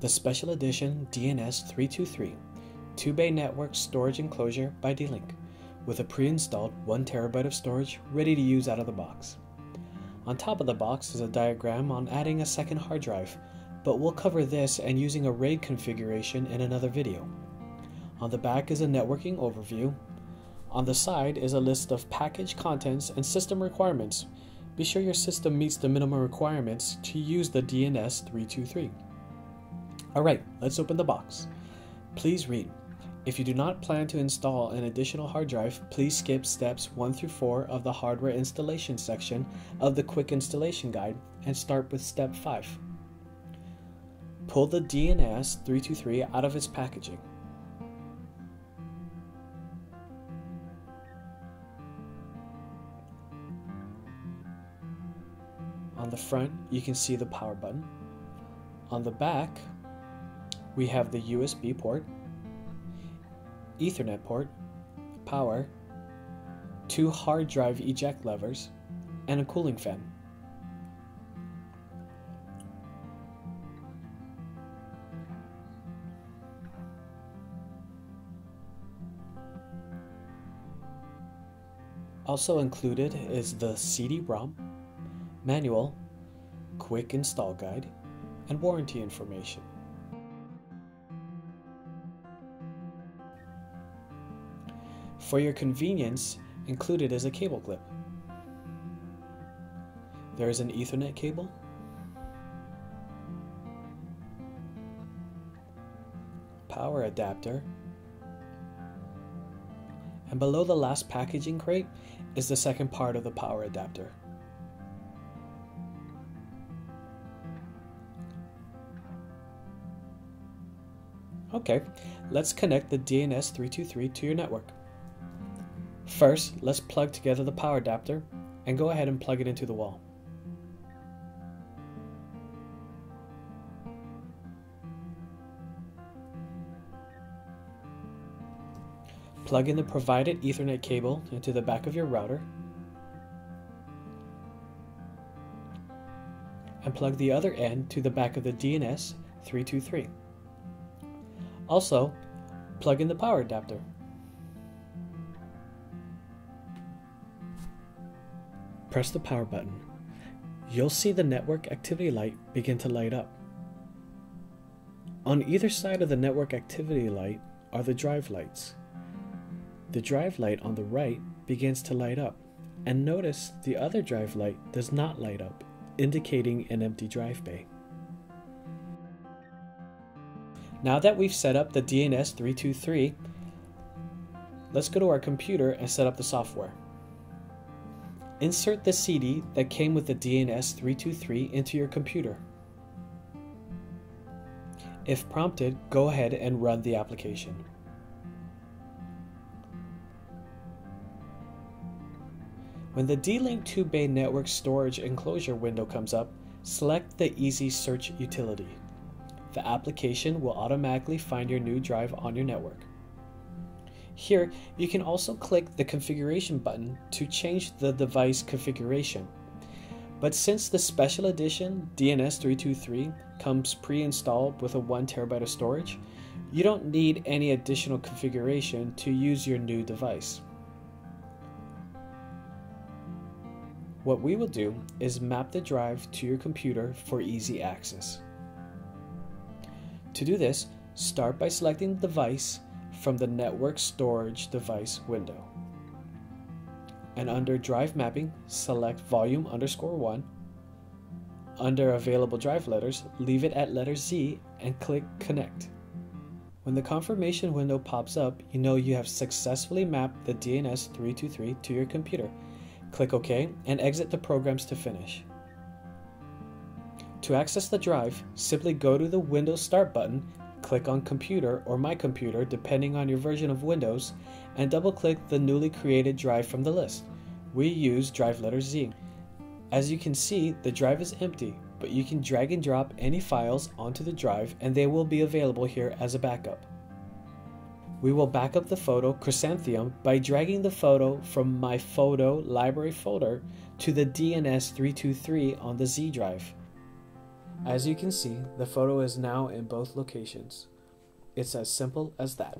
the Special Edition DNS323 2 bay network storage enclosure by D-Link with a pre-installed 1TB of storage ready to use out of the box. On top of the box is a diagram on adding a second hard drive, but we'll cover this and using a RAID configuration in another video. On the back is a networking overview. On the side is a list of package contents and system requirements. Be sure your system meets the minimum requirements to use the DNS 323. Alright, let's open the box. Please read. If you do not plan to install an additional hard drive, please skip steps 1 through 4 of the hardware installation section of the quick installation guide and start with step 5. Pull the DNS 323 out of its packaging. On the front, you can see the power button. On the back, we have the USB port Ethernet port, power, two hard drive eject levers, and a cooling fan. Also included is the CD-ROM, manual, quick install guide, and warranty information. For your convenience, included is a cable clip. There is an Ethernet cable, power adapter, and below the last packaging crate is the second part of the power adapter. Okay, let's connect the DNS323 to your network. First, let's plug together the power adapter and go ahead and plug it into the wall. Plug in the provided Ethernet cable into the back of your router and plug the other end to the back of the DNS 323. Also, plug in the power adapter. Press the power button. You'll see the network activity light begin to light up. On either side of the network activity light are the drive lights. The drive light on the right begins to light up, and notice the other drive light does not light up, indicating an empty drive bay. Now that we've set up the DNS 323, let's go to our computer and set up the software. Insert the CD that came with the DNS323 into your computer. If prompted, go ahead and run the application. When the D-Link 2-bay network storage enclosure window comes up, select the Easy Search utility. The application will automatically find your new drive on your network. Here, you can also click the configuration button to change the device configuration. But since the special edition DNS323 comes pre-installed with a 1TB of storage, you don't need any additional configuration to use your new device. What we will do is map the drive to your computer for easy access. To do this, start by selecting the device from the Network Storage Device window. And under Drive Mapping, select Volume underscore 1. Under Available Drive Letters, leave it at letter Z and click Connect. When the confirmation window pops up, you know you have successfully mapped the DNS 323 to your computer. Click OK and exit the programs to finish. To access the drive, simply go to the Windows Start button click on Computer or My Computer depending on your version of Windows, and double click the newly created drive from the list. We use drive letter Z. As you can see, the drive is empty, but you can drag and drop any files onto the drive and they will be available here as a backup. We will back up the photo Chrysanthemum by dragging the photo from my photo library folder to the DNS323 on the Z drive. As you can see, the photo is now in both locations. It's as simple as that.